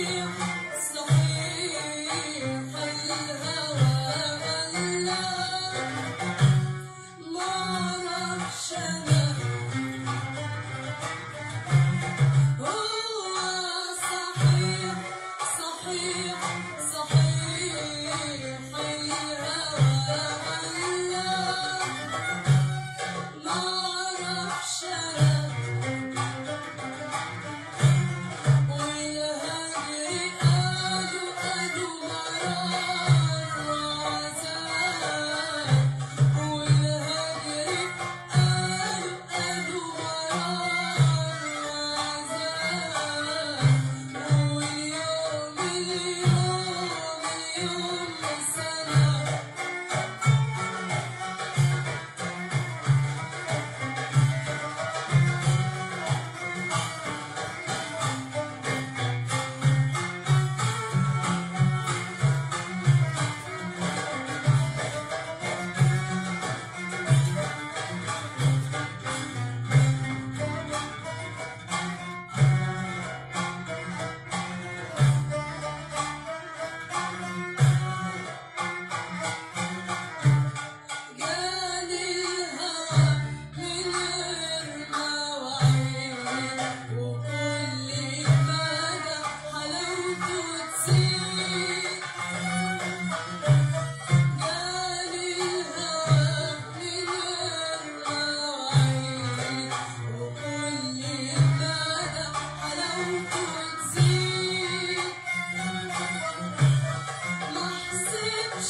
you.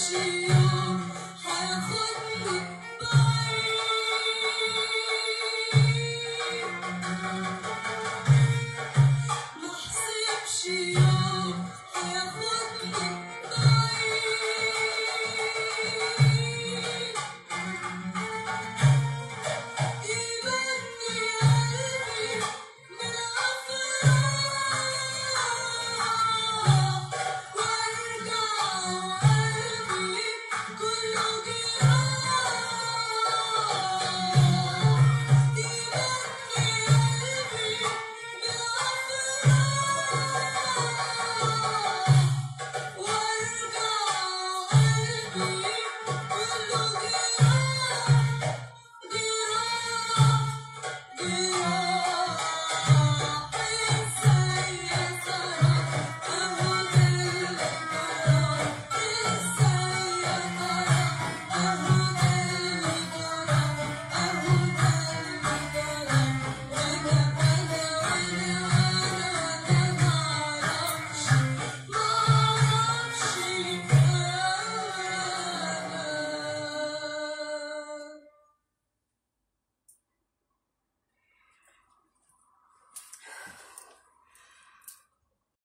She